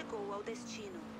chegou ao destino.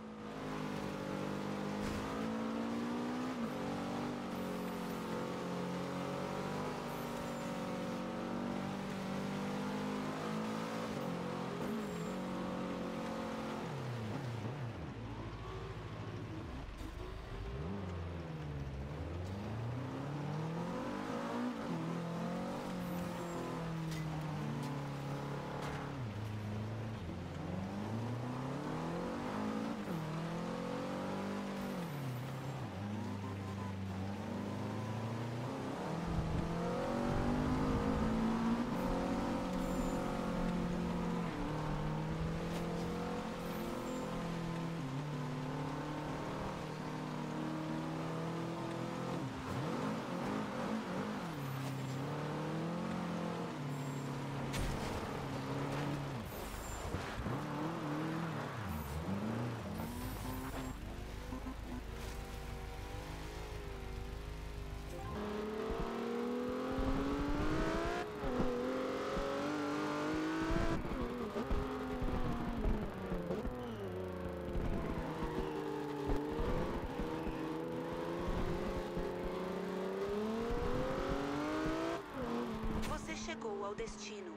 Ao destino.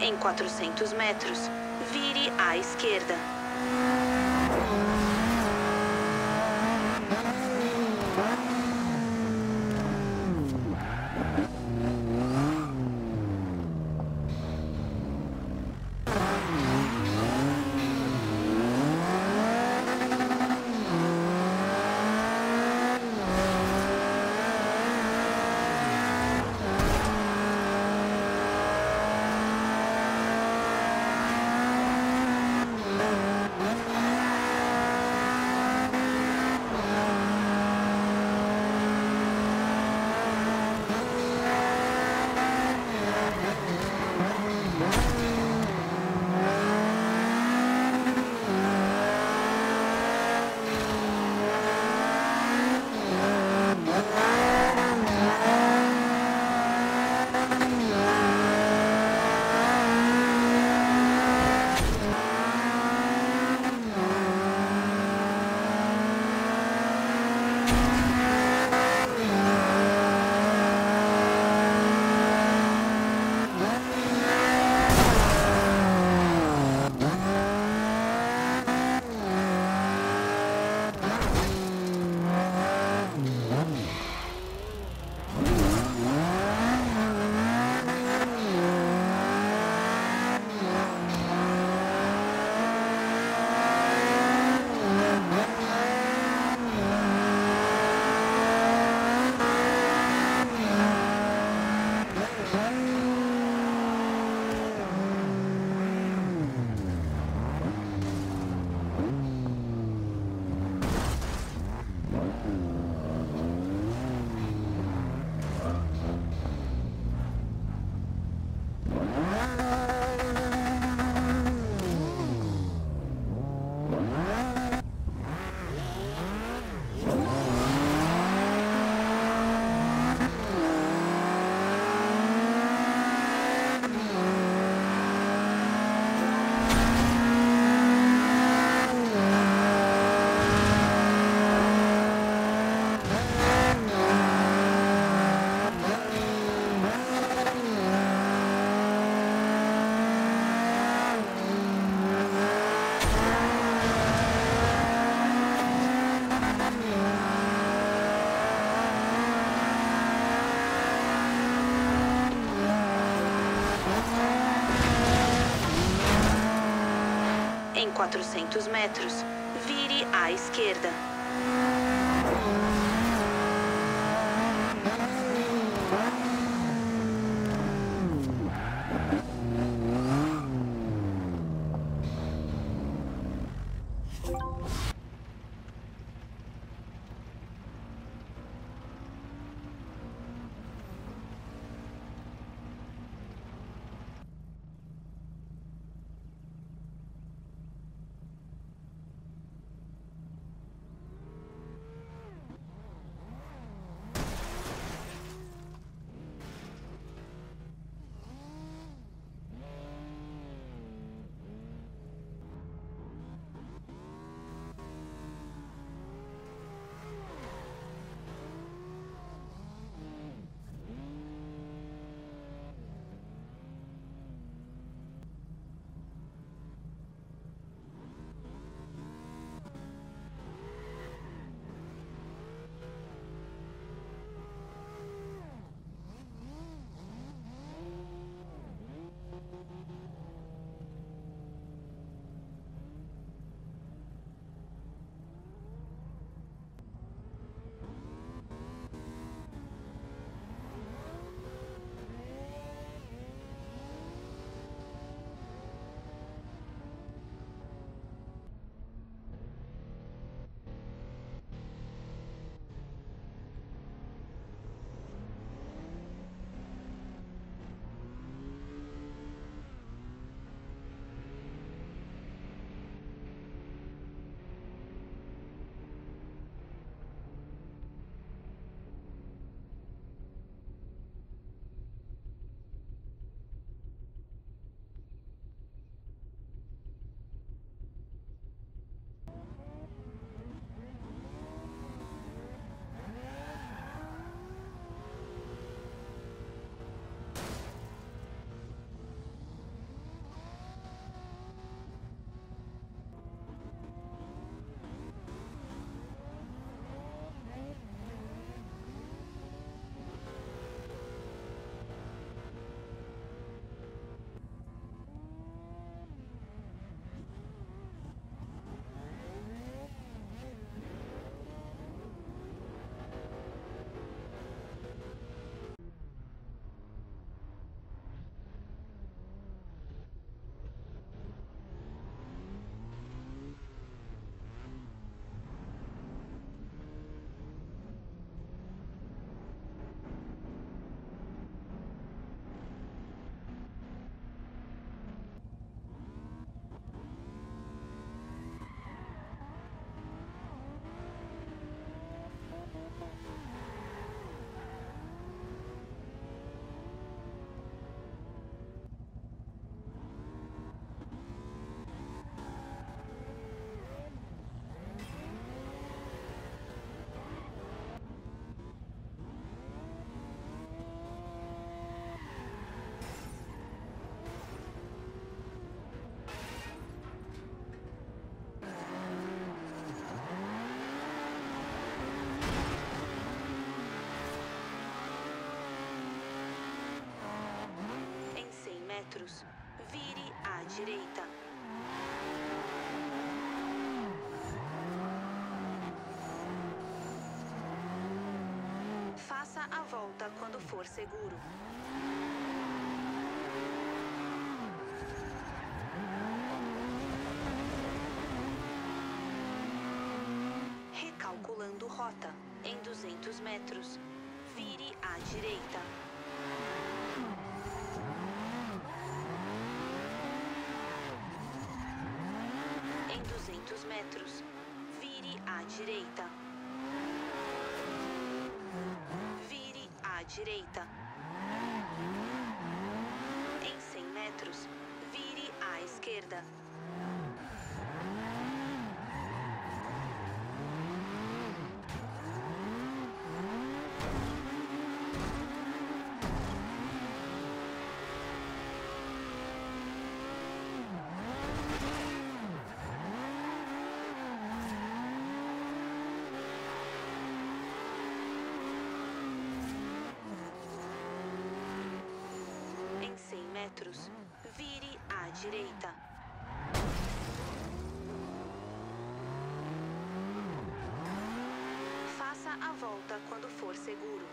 Em 400 metros, vire à esquerda. 400 metros, vire à esquerda. Metros, vire à direita. Faça a volta quando for seguro. Recalculando rota. Em 200 metros, vire à direita. Em 200 metros, vire à direita. Vire à direita. Em 100 metros, vire à esquerda. Em 100 metros, vire à direita. A volta quando for seguro.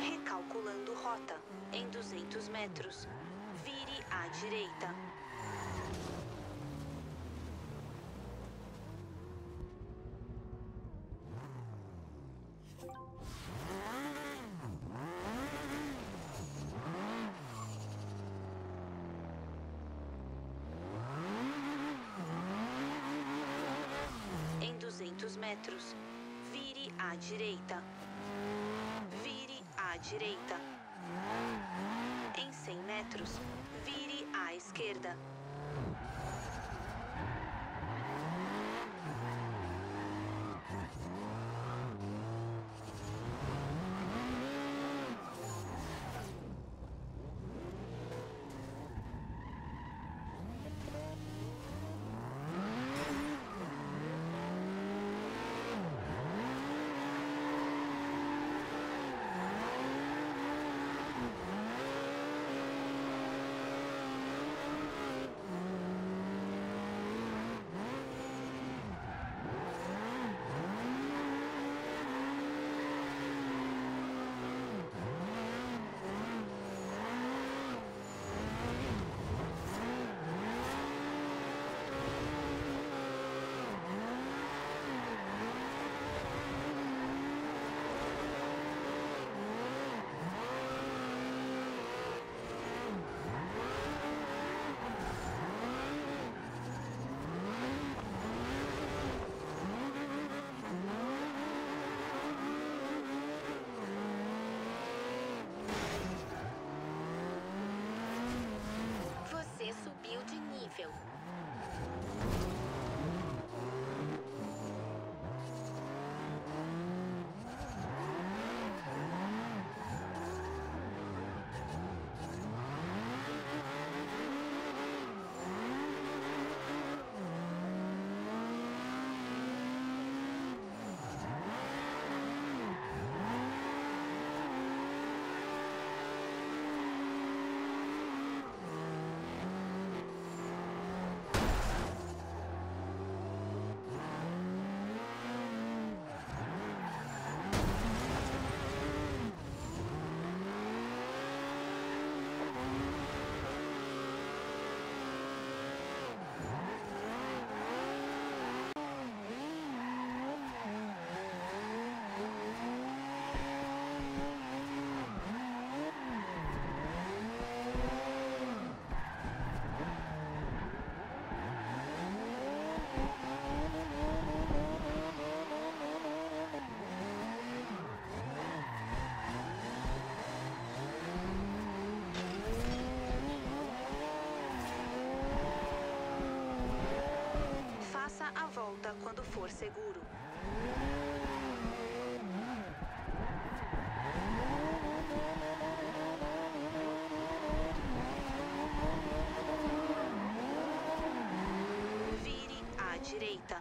Recalculando rota. Em 200 metros, vire à direita. Em 200 metros, vire à direita. Vire à direita. Em 100 metros, vire à esquerda. Direita.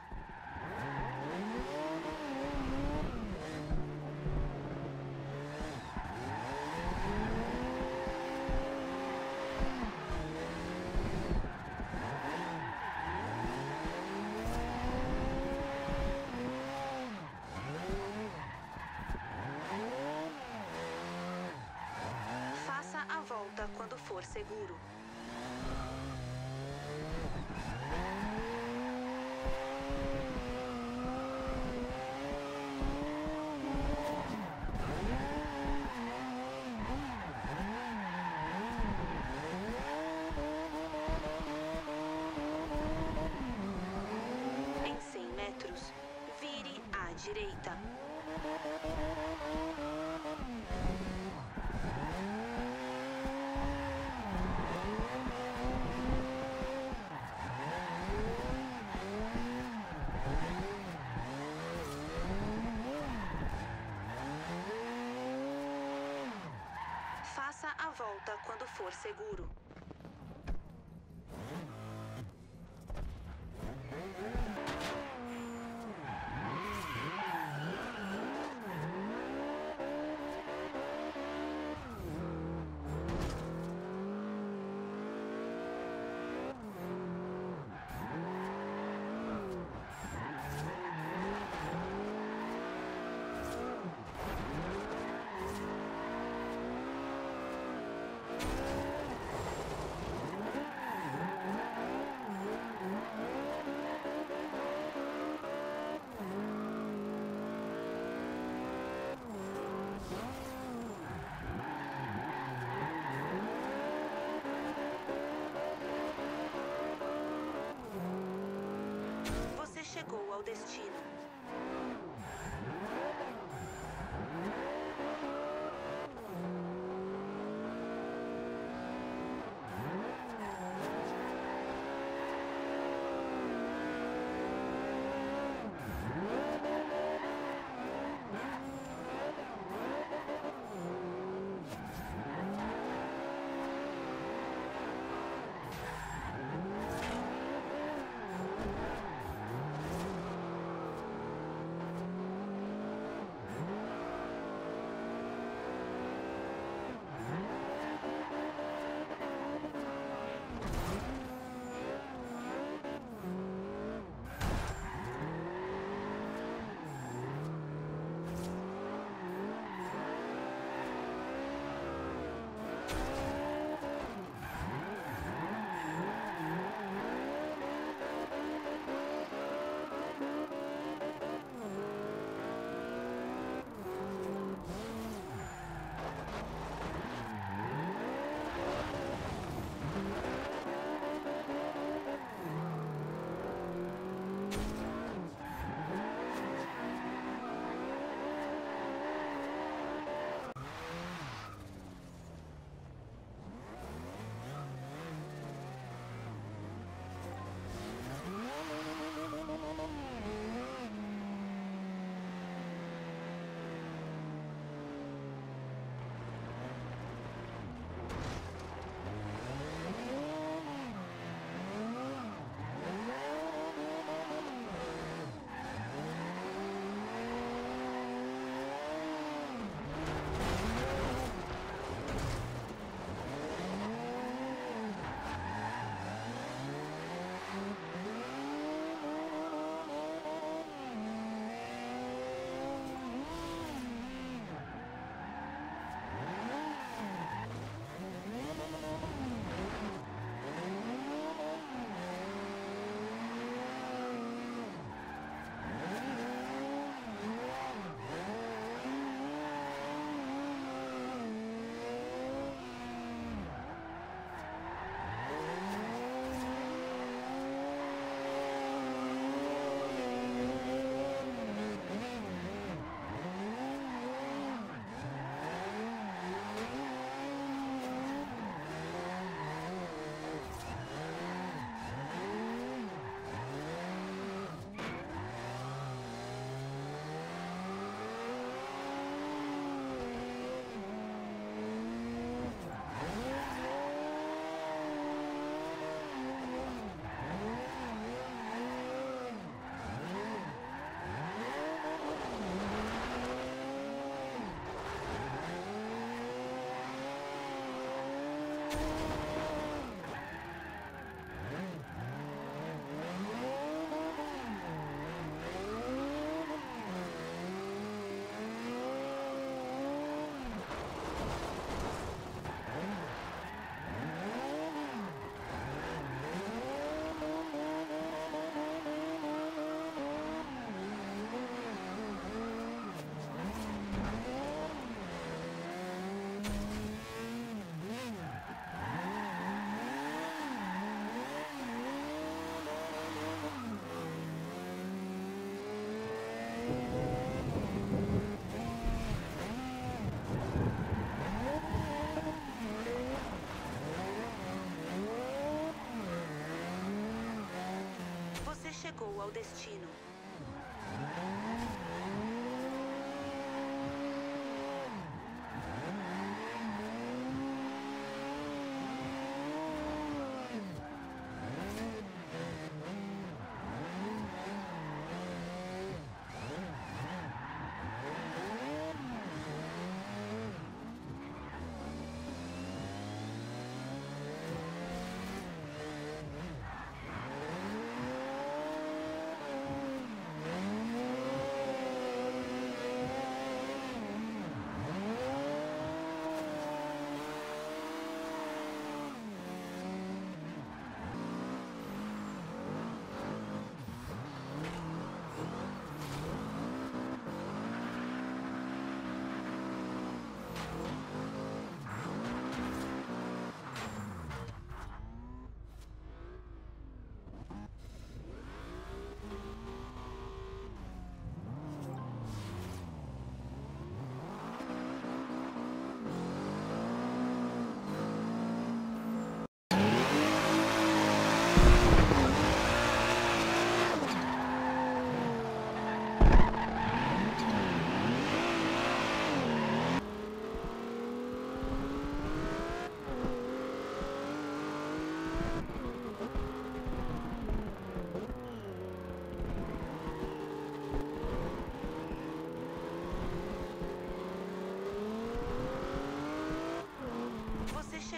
Faça a volta quando for seguro. Em 100 metros, vire à direita. Faça a volta quando for seguro. Chegou ao destino. Chegou ao destino.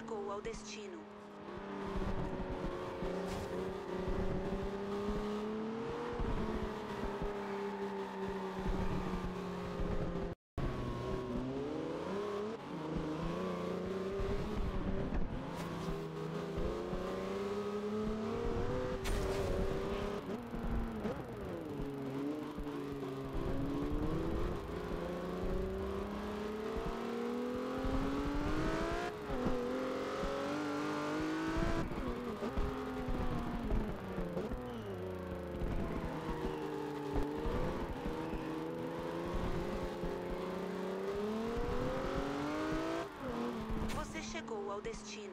Chegou ao destino. Chegou ao destino.